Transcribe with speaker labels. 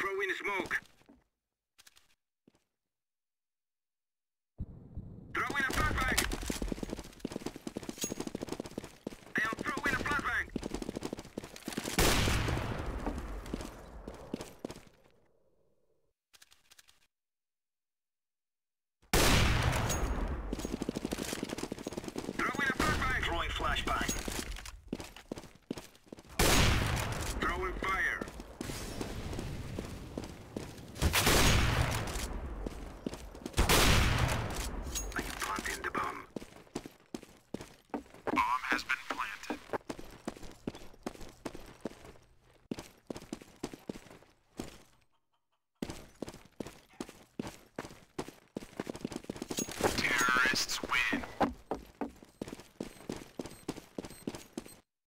Speaker 1: throwing smoke. Throw in